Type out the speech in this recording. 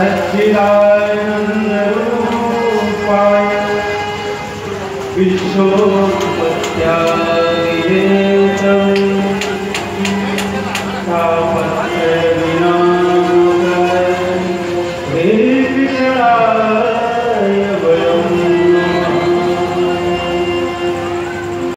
सच्चिदानन्दरूपाय विश्वोपत्याये तवे तापत्रय